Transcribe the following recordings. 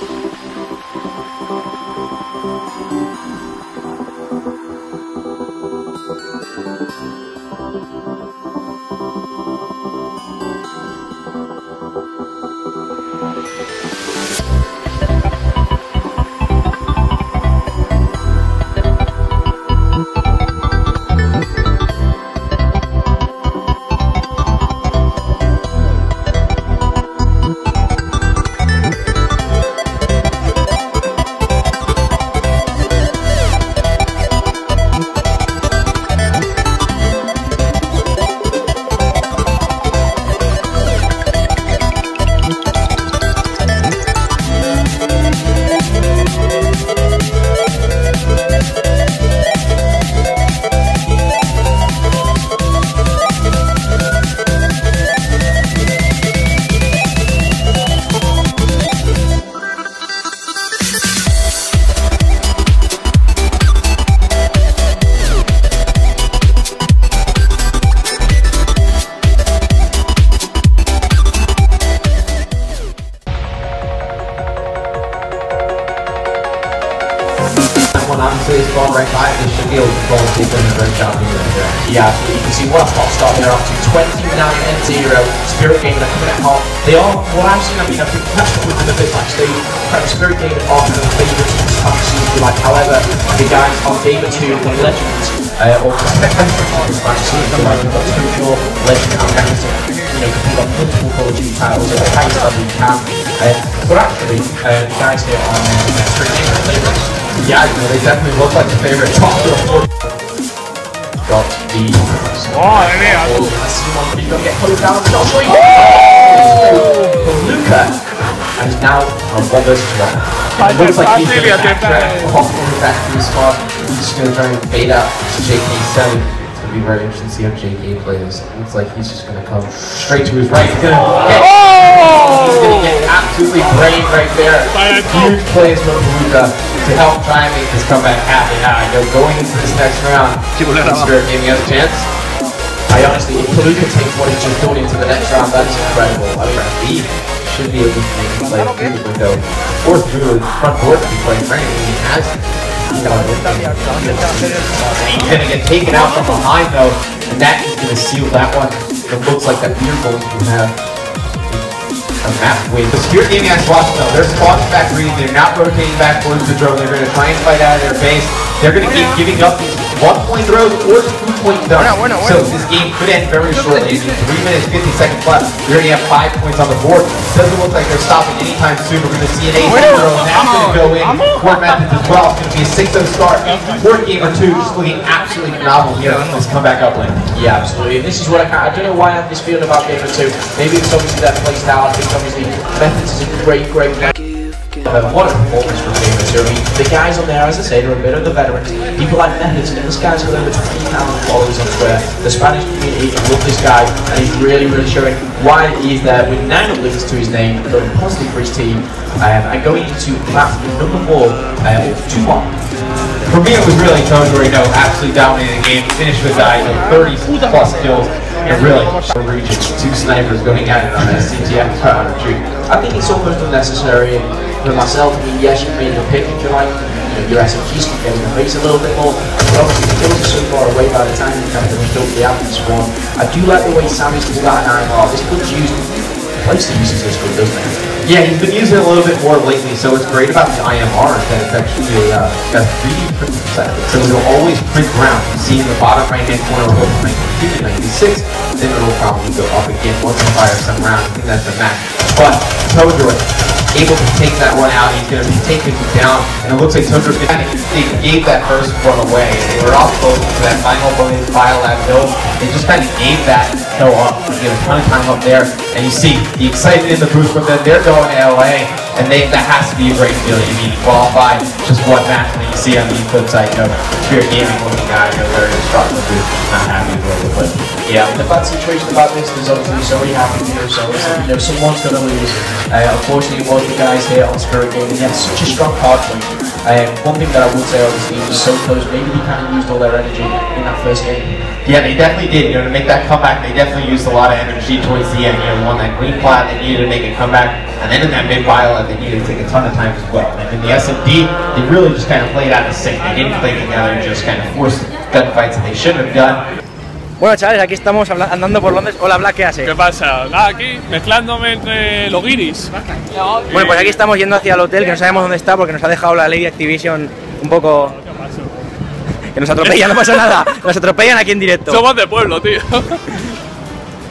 Thank you. Here. Yeah, you can see a hot start they're up to 29 and 0. Spirit are coming at home. They are, what I've seen, I mean, I've been catched up with them a bit backstage. Kind of Spirit Gaming are the favourites of this competition, if you like. However, the guys on Game 2, the Legends, uh, or this match, if you like, you've got two more Legend and Legends, you know, compete on multiple Call of Duty titles at the highest level you can. Uh, but actually, uh, the guys here on uh, Spirit are favourites. Yeah, you know, they definitely look like the favorite top of got the Oh, yeah. Get pulled down. Luca and now our brothers drop. It looks like he's going to backtrack, pop in the back from the squad. He's just going to try and bait out JK7. Be very interesting to see how JK plays. Looks like he's just going to come straight to his right. He's going to get, oh! he's gonna get absolutely brave right there. Huge plays from Luka to help try and make this comeback happen. Now, I know going into this next round, Spirit Gaming us a chance. I honestly, if Luka takes what he's just doing into the next round, that's incredible. I mean, he should be able to make a play through the window or through the front door to be playing frankly. He has you he's gonna get taken out from behind though, and that is gonna seal that one. It looks like that we're going to have a map win. The Spirit Gaming has lost though. They're spawning back green. They're not rotating back towards the drone. They're gonna try and fight out of their base. They're gonna keep giving up these one point throws or two point throws. Bueno, bueno, So bueno. this game could end very shortly. Three minutes, 50 seconds left. We already have five points on the board. Doesn't look like they're stopping anytime soon. We're gonna see an ace Bueno, throw. and That's gonna go in. vamos. Four methods as well. It's gonna be a 6-0 start. Fourth game or two. Just looking absolutely phenomenal here. Let's come back up lane. Yeah, absolutely. And this is what I can I don't know why I have this feeling about Game of Two. Maybe it's obviously that play style. I think obviously Methods is a great, great one. Uh, what a performance from of Two. I mean, the guys on there, as I say, they're a bit of the veterans. People like Methods, and this guy's got over 20,000 followers on Twitter. The Spanish community love this guy, and he's really, really showing why he's there with nine uplifts to his name, going positive for his team, um, and going into map number four, uh, 2-1. For me, it was really Tojo, you know, absolutely dominating the game. Finished with you know, 30 plus kills. And really, region, two snipers going at it on that CTF uh, retreat. I think it's almost unnecessary for myself. I mean, yes, you've made your pick if you like. You know, your SMGs can get in the face a little bit more. But obviously, the kills are so far away by the time you kind of up the Athens squad. I do like the way Sammy's got an IMR. This could use this good, doesn't? Yeah, he's been using it a little bit more lately, so what's great about the IMR is that it's actually a, uh, a 3D print set. So it'll always print ground. You see in the bottom right hand corner 92 to 96, then it'll probably go up again once you fire some round. I think that's the max. But Tojo able to take that one out, he's going to be taking it down, and it looks like to they gave that first one away. They were off close to that final blade file that build. They just kind of gave that hill up. They get a ton of time up there, and you see the excitement in the booth from them. They're going to LA, and they that has to be a great feeling. I mean, qualify just one match, and you see on the flip side, you know, Spirit Gaming looking guy, you know, very booth, not happy with they put. Yeah, the bad situation about this is obviously so many happy for yourselves. You know, someone's going to lose. Uh, unfortunately, it was the guys here on Spirit Gaming. Had such a strong card point. Um, one thing that I would say, obviously, was so close. Maybe they kind of used all their energy in that first game. Yeah, they definitely did. You know, to make that comeback, they definitely used a lot of energy towards the end. You know, won that green plat, they needed to make a comeback, and then in that mid violet, they needed to take a ton of time as well. And in the SMD, they really just kind of played out of sync. They didn't play together, just kind of forced gunfights that they shouldn't have done. Bueno, chavales, aquí estamos andando por Londres. Hola, Black, ¿qué hace? ¿Qué pasa? Nada, aquí mezclándome entre los guiris. Bueno, pues aquí estamos yendo hacia el hotel, que no sabemos dónde está porque nos ha dejado la Lady Activision un poco... Que nos atropellan, no pasa nada. Nos atropellan aquí en directo. Somos de pueblo, tío.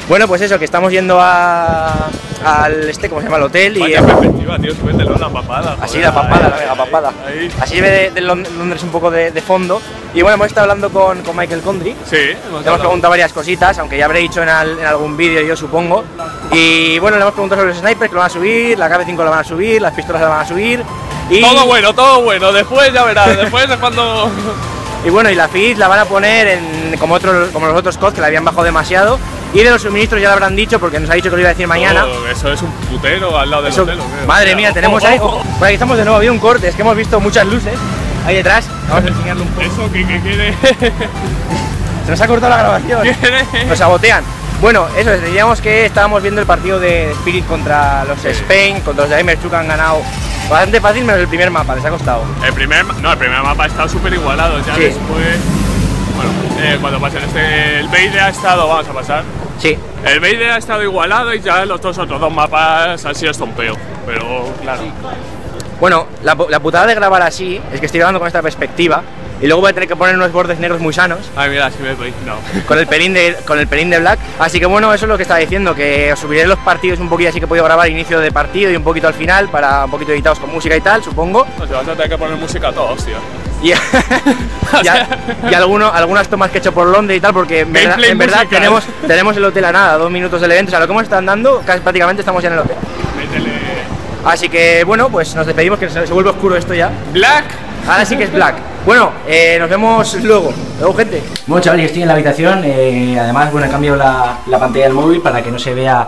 Bueno, pues eso, que estamos yendo a, al este, ¿cómo se llama? El hotel y... Vaya perspectiva, tío, súbetelo la papada. Así joder, la papada, ahí, la mega ahí, papada. Ahí. Así ve de, de Lond- Londres un poco de, de fondo. Y bueno, hemos estado hablando con, con Michael Condry. Sí, hemos Le hemos preguntado varias cositas, aunque ya habré dicho en, al- en algún vídeo yo supongo. Y bueno, le hemos preguntado sobre los snipers que lo van a subir, la KB5 la van a subir, las pistolas la van a subir. Y, Todo bueno, todo bueno. Después ya verás. Después es cuando. Y bueno, y la FIT la van a poner en, como, otros, como los otros COD que la habían bajado demasiado. Y de los suministros ya lo habrán dicho porque nos ha dicho que lo iba a decir mañana. Oh, eso es un putero al lado del Eso- hotel. madre mía, tenemos ojo, ahí. Por aquí estamos de nuevo, ha habido un corte, es que hemos visto muchas luces ahí detrás. Vamos a enseñarle un poco. Eso que, que quiere. Se nos ha cortado la grabación. Nos sabotean. Bueno, eso, es, decíamos que estábamos viendo el partido de Spirit contra los Spain, contra los Gamers que han ganado bastante fácil, menos el primer mapa, les ha costado. El primer, no, el primer mapa ha estado súper igualado. Ya Sí. después. Bueno, eh, cuando pasen este. El Beide ha estado, vamos a pasar. Sí, El Beide ha estado igualado y ya los dos otros dos mapas han sido estompeo. Pero claro. bueno, la putada de grabar así es que estoy grabando con esta perspectiva y luego voy a tener que poner unos bordes negros muy sanos Ay, mira, si me voy. No. con el pelín de con el pelín de black. Así que bueno, eso es lo que estaba diciendo, que os subiré los partidos un poquito así que he podido grabar inicio de partido y un poquito al final para un poquito editados con música y tal, supongo. O sea, vas a tener que poner música a todos, tío. Y, y, a- y alguno- algunas tomas que he hecho por Londres y tal, porque en verdad, en tenemos, tenemos el hotel a nada, dos minutos del evento, o sea, lo que hemos estado andando, casi prácticamente estamos ya en el hotel. Métele. Así que bueno, pues nos despedimos, que se, se vuelve oscuro esto ya. Black. Ahora sí que es black. Bueno, eh, nos vemos luego. Luego, gente. Bueno, chavales, estoy en la habitación. eh, además, bueno, he cambiado la, la pantalla del móvil para que no se vea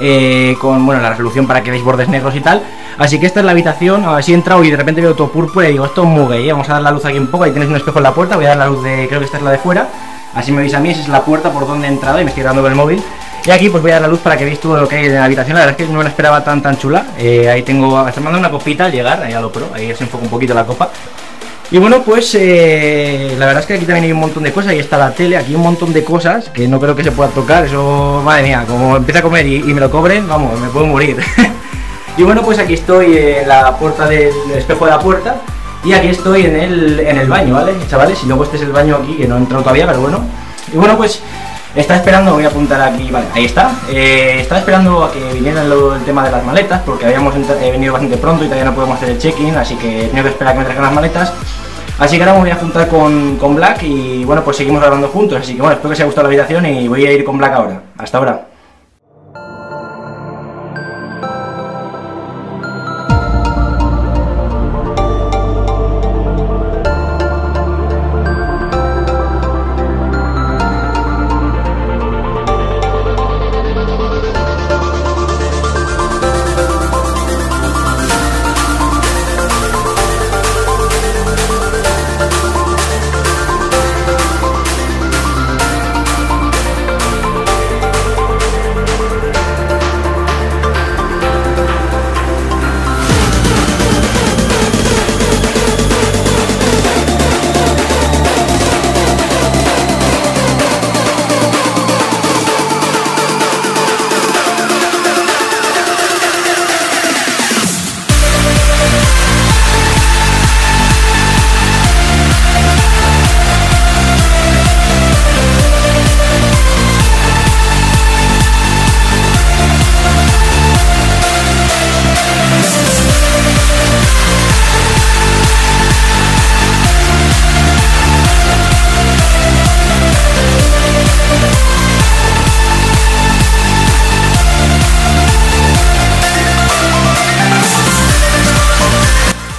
eh, con bueno, la resolución para que veáis bordes negros y tal. Así que esta es la habitación. Así he entrado y de repente veo todo púrpura y digo, esto es muy gay. Vamos a dar la luz aquí un poco. Ahí tenéis un espejo en la puerta. Voy a dar la luz de, creo que esta es la de fuera. Así me veis a mí, esa es la puerta por donde he entrado y me estoy grabando con el móvil. Y aquí pues voy a dar la luz para que veáis todo lo que hay en la habitación. La verdad es que no me la esperaba tan tan chula. Ahí tengo, me mandando una copita al llegar, ahí a lo pro, ahí os enfoco un poquito la copa. Y bueno, pues eh, la verdad es que aquí también hay un montón de cosas, ahí está la tele, aquí un montón de cosas que no creo que se pueda tocar, eso, madre mía, como empiece a comer y, y me lo cobren, vamos, me puedo morir. y bueno, pues aquí estoy en la puerta del espejo de la puerta y aquí estoy en el, en el baño, ¿vale, chavales? Y luego este es el baño aquí, que no he entrado todavía, pero bueno. Y bueno, pues está esperando, voy a apuntar aquí, vale, ahí está. Eh, estaba esperando a que viniera el tema de las maletas, porque habíamos venido bastante pronto y todavía no podemos hacer el check-in, así que he tenido que esperar a que me traigan las maletas. Así que ahora me voy a juntar con, con Black y bueno, pues seguimos grabando juntos. Así que bueno, espero que os haya gustado la habitación y voy a ir con Black ahora. Hasta ahora.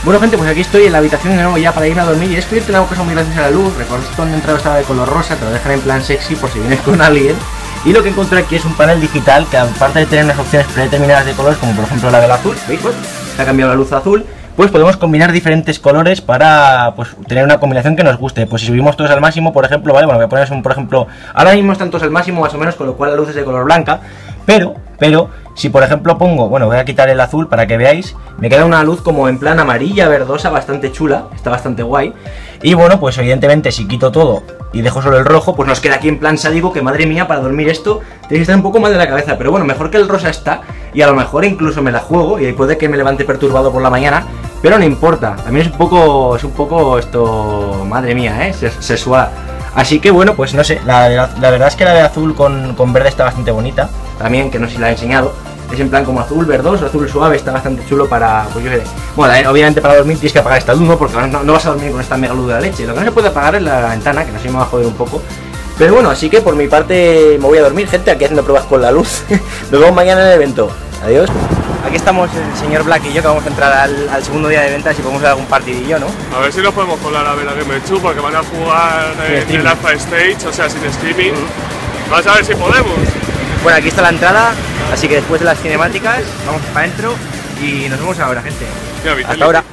Bueno gente, pues aquí estoy en la habitación de nuevo ya para irme a dormir y he descubierto una cosa muy graciosa a la luz, recordad que cuando entrado estaba de color rosa, te lo dejan en plan sexy por si vienes con alguien y lo que encontré aquí es un panel digital que aparte de tener unas opciones predeterminadas de colores como por ejemplo la del azul, ¿veis? Pues, se ha cambiado la luz a azul, pues podemos combinar diferentes colores para pues, tener una combinación que nos guste. Pues si subimos todos al máximo, por ejemplo, ¿vale? Bueno, voy a poner un, por ejemplo, ahora mismo están todos al máximo más o menos, con lo cual la luz es de color blanca, pero, pero, si por ejemplo pongo, bueno, voy a quitar el azul para que veáis, me queda una luz como en plan amarilla, verdosa, bastante chula, está bastante guay. Y bueno, pues evidentemente si quito todo y dejo solo el rojo, pues nos queda aquí en plan sádico que madre mía, para dormir esto tiene que estar un poco mal de la cabeza. Pero bueno, mejor que el rosa está y a lo mejor incluso me la juego y puede que me levante perturbado por la mañana, pero no importa. También es un poco, es un poco esto, madre mía, ¿eh? Sexual. Así que bueno, pues no sé, la, verdad es que la de azul con, con, verde está bastante bonita, también, que no sé si la he enseñado. Es en plan como azul verdoso, azul suave, está bastante chulo para, pues yo sé, bueno, obviamente para dormir tienes que apagar esta luz, ¿no? Porque no, vas a dormir con esta mega luz de la leche. Lo que no se puede apagar es la ventana, que no sé me va a joder un poco. Pero bueno, así que por mi parte me voy a dormir, gente, aquí haciendo pruebas con la luz. Nos vemos mañana en el evento. Adiós. Aquí estamos el señor Black y yo que vamos a entrar al, segundo día de ventas y podemos ver algún partidillo, ¿no? A ver si nos podemos colar a ver a Game Chu porque van a jugar en el Alpha Stage, o sea, sin streaming. Vamos a ver si podemos. Bueno, aquí está la entrada, así que después de las cinemáticas vamos para adentro y nos vemos ahora, gente. Hasta ahora.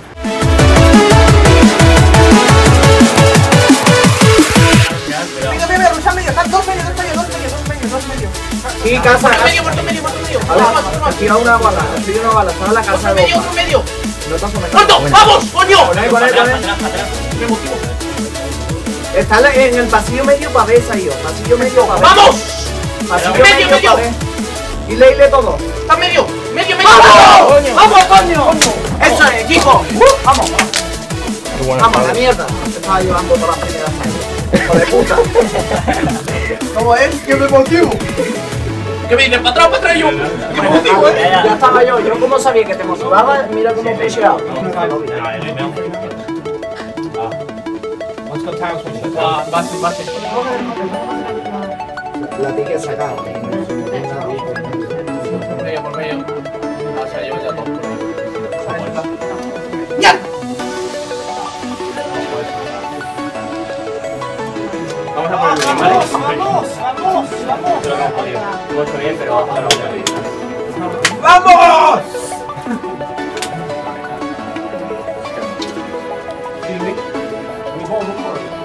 Mira, mira, medio, están dos medios, dos medios, dos medios, dos medios, dos medios. Sí, casa. Por medio, por medio, por medio. Aquí a una bala, aquí una bala, está en la casa. Por medio, por medio. No te asomes. ¡Muerto! ¡Vamos, coño! Está en el pasillo medio para ver, Sayo. Pasillo medio para ver. ¡Vamos! Medio, medio. Y leíle todo. Está medio, medio, medio. ¡Vamos! ¡Vamos, coño! Eso es, equipo. Vamos. Vamos, la mierda. Te estaba llevando todas las primeras Hijo de puta. ¿Cómo es? ¡Qué emotivo! ¿Qué me dices? ¿Para atrás, para atrás yo? ¡Qué emotivo, eh! Ya estaba yo. Yo como sabía que te motivaba, mira cómo he llegado. Ah, base, base. La tiene que sacar. Por medio, por medio. O sea, yo ya todo. ¡Ya! Vamos a poner el vamos, vamos, vamos, vamos. bien, pero ¡Vamos!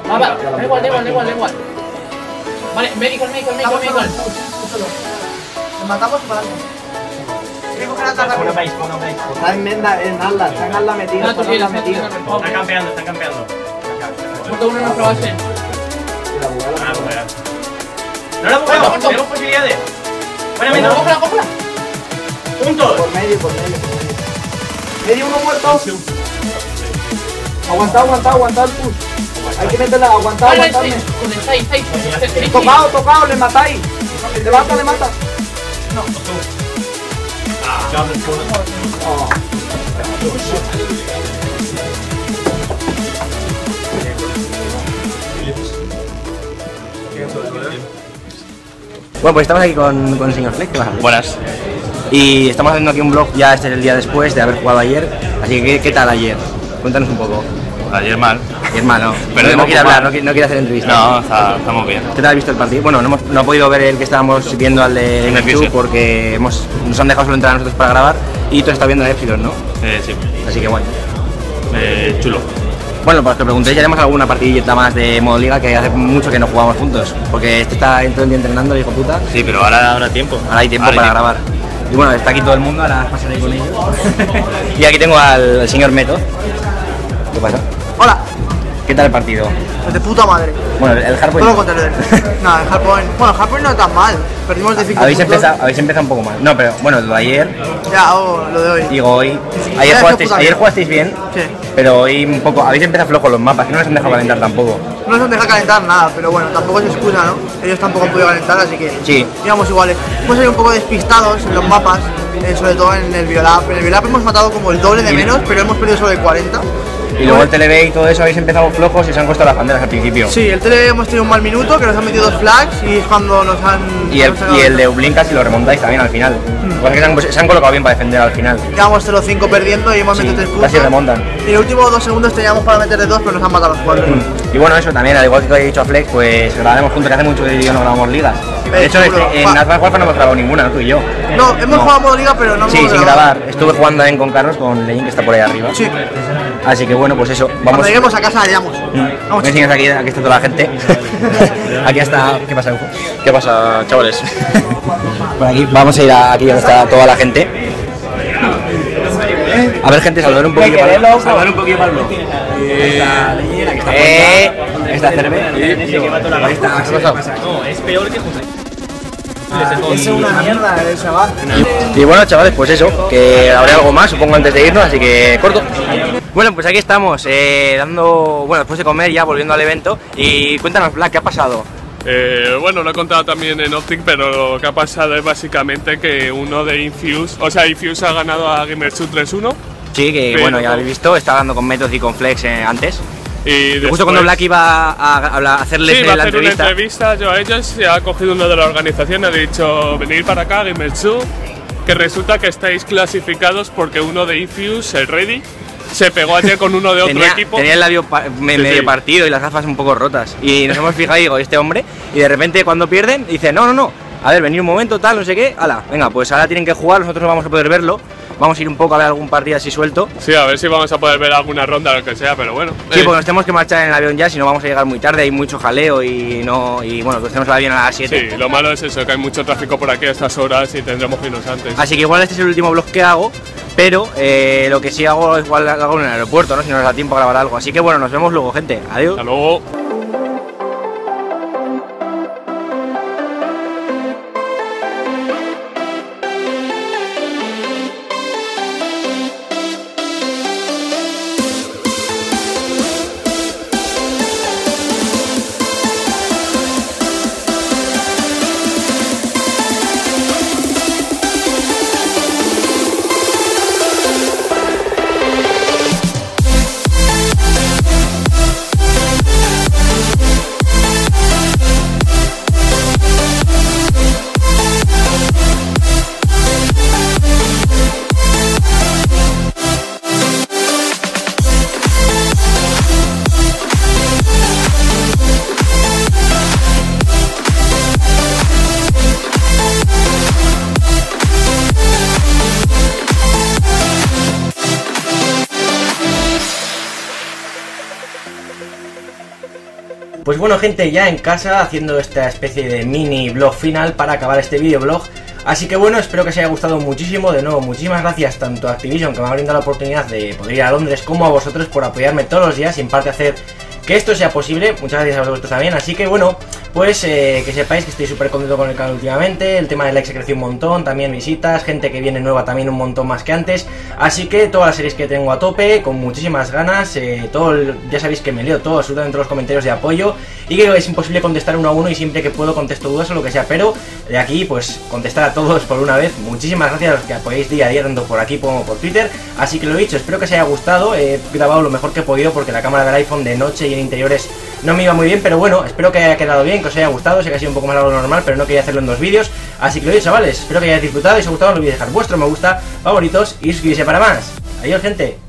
Ah, vale, da igual, da igual, da igual, da igual. Vale, medical, medical, medical, medical. Nos matamos para algo. Tengo que atacar. Una una. Está en Menda, en Alda, está en Alda metido, está en metido. Campeando, están campeando. Muerto uno en nuestra base. Ah. No lo hemos jugado, tenemos posibilidades. Buena meta. Cógela, cógela. Puntos. Por medio, por medio, por medio. Medio uno muerto. Aguantad, aguantad, aguantad el push. Hay que meterla, 6, 6. Tocado, tocado, le matáis. Le mata, le mata. Oh. Bueno, pues estamos aquí con, con el señor Fleck. ¿qué pasa? Buenas. Y estamos haciendo aquí un blog, ya este es el día después de haber jugado ayer. Así que, ¿qué, qué tal ayer? Cuéntanos un poco. Ayer mal. Hermano, Pero no, no quiere hablar, no quiere, no quiere hacer entrevista. No, está- estamos bien. ¿Qué tal has visto el partido? Bueno, no, hemos, no he podido ver el que estábamos viendo al de. YouTube porque hemos, nos han dejado solo entrar a nosotros para grabar y tú estás viendo el Epsilon, ¿no? Eh, sí. Así que bueno. Eh, chulo. Bueno, para los que preguntéis, ya haremos alguna partidita más de modo liga que hace mucho que no jugamos juntos. Porque este está todo el día entrenando, hijo puta. Sí, pero ahora habrá tiempo. Ahora hay tiempo Ahora para hay grabar. Y bueno, está aquí todo el mundo, ahora pasaré con ellos. y aquí tengo al, al señor Meto. ¿Qué pasa? Hola, ¿Qué tal el partido? de puta madre. Bueno, el Hardpoint. Todo lo contrario. No, el Hardpoint. Bueno, el Hardpoint no es tan mal. Perdimos de 5 Habéis puntos. empezado, habéis empezado un poco mal. No, pero bueno, lo de ayer, Ya, oh, lo de hoy. digo hoy. Ayer jugasteis, ayer jugasteis bien, Sí. pero hoy un poco. Habéis empezado flojos los mapas, que no les han dejado calentar tampoco. No nos han dejado calentar nada, pero bueno, tampoco es excusa, ¿no? Ellos tampoco han podido calentar, así que Sí. digamos iguales. Hemos salido un poco despistados en los mapas, eh, sobre todo en el Biolab. En el Biolab hemos matado como el doble de menos, pero hemos perdido solo el 40. Y luego el TLB y todo eso habéis empezado flojos y se han costado las banderas al principio. Sí, el tele hemos tenido un mal minuto, que nos han metido dos flags y es cuando nos han... Y el, y el de sacado- Ublin casi lo remontáis también al final. Que se han, se han colocado bien para defender al final. Llevamos 0-5 perdiendo y hemos Sí, metido 3 puntos. casi remontan. Y en los últimos dos segundos teníamos para meter de dos, pero nos han matado los jugadores. Y bueno, eso también, al igual que he dicho a Flex, pues grabaremos juntos, que hace mucho que yo no grabamos ligas. De hecho, seguro. este- en Va. Advance Warfare no hemos grabado ninguna, tú y yo. No, hemos jugado modo liga, pero no Sí, hemos sin grabado. grabar. Estuve jugando también con Carlos, con Lein, que está por ahí arriba. Sí, Así que bueno, pues eso. cuando Vamos. lleguemos a casa hallamos. Mm. Vamos, Me aquí, aquí está toda la gente. aquí está. ¿Qué pasa, Ufo? ¿Qué pasa, chavales? Por aquí vamos a ir a aquí donde está toda la gente. A ver, gente, saludar un poquillo para el Saludar un poquillo para el blog. Eh, está Cerve. Ahí está, ¿qué ha pasado? No, es peor que José. Es una mierda el chaval. Y bueno, chavales, pues eso, que habrá algo más, supongo, antes de irnos, así que corto. Bueno, pues aquí estamos, eh, dando, bueno, después de comer ya, volviendo al evento. Y cuéntanos, Black, ¿qué ha pasado? Eh, bueno, lo he contado también en Optic, pero lo que ha pasado es básicamente que uno de Infuse, o sea, Infuse ha ganado a Gamersu 3-1. Sí, que Pero- bueno, ya lo habéis visto, estaba hablando con Metos y con Flex eh, antes. Y después, justo cuando Black iba a, a- a hacerle Sí, a la hacer entrevista. una entrevista yo a ellos y ha cogido uno de la organización ha dicho venir para acá, Gamersu, que resulta que estáis clasificados porque uno de Infuse, el Ready, se pegó ayer con uno de otro Tenía, equipo. tenía el labio pa- me- Sí, medio sí. partido y las gafas un poco rotas. Y nos hemos fijado y digo, este hombre, y de repente cuando pierden, dice, no, no, no, a ver, venir un momento, tal, no sé qué, ala, venga, pues ahora tienen que jugar, nosotros no vamos a poder verlo, vamos a ir un poco a ver algún partido así suelto. Sí, a ver si vamos a poder ver alguna ronda o lo que sea, pero bueno. Sí, porque nos tenemos que marchar en el avión ya, si no vamos a llegar muy tarde, hay mucho jaleo y no y bueno, pues tenemos el avión a las 7. Sí, lo malo es eso, que hay mucho tráfico por aquí a estas horas y tendremos que irnos antes. Así que igual este es el último vlog que hago, pero eh, lo que sí hago es igual hago en el aeropuerto, ¿no? Si no nos da tiempo a grabar algo. Así que bueno, nos vemos luego, gente. Adiós. Hasta luego. Pues bueno gente, ya en casa haciendo esta especie de mini blog final para acabar este videoblog. Así que bueno, espero que os haya gustado muchísimo. De nuevo, muchísimas gracias tanto a Activision que me ha brindado la oportunidad de poder ir a Londres como a vosotros por apoyarme todos los días y en parte hacer que esto sea posible. Muchas gracias a vosotros también. Así que bueno, pues eh, que sepáis que estoy súper contento con el canal últimamente. El tema de likes ha crecido un montón, también visitas, gente que viene nueva también un montón más que antes. Así que todas las series que tengo a tope, con muchísimas ganas. eh, todo ya sabéis que me leo todo, absolutamente los comentarios de apoyo. Y que es imposible contestar uno a uno y siempre que puedo contesto dudas o lo que sea. Pero de aquí, pues contestar a todos por una vez. Muchísimas gracias a los que apoyáis día a día, tanto por aquí como por Twitter. Así que lo he dicho, espero que os haya gustado. He grabado lo mejor que he podido porque la cámara del iPhone de noche y interiores no me iba muy bien. Pero bueno, espero que haya quedado bien, que os haya gustado. Sé que ha sido un poco más largo lo normal, pero no quería hacerlo en dos vídeos. Así que lo dicho, chavales. Espero que hayáis disfrutado y si os ha gustado, no olvidéis dejar vuestro me gusta, favoritos y suscribirse para más. Adiós, gente.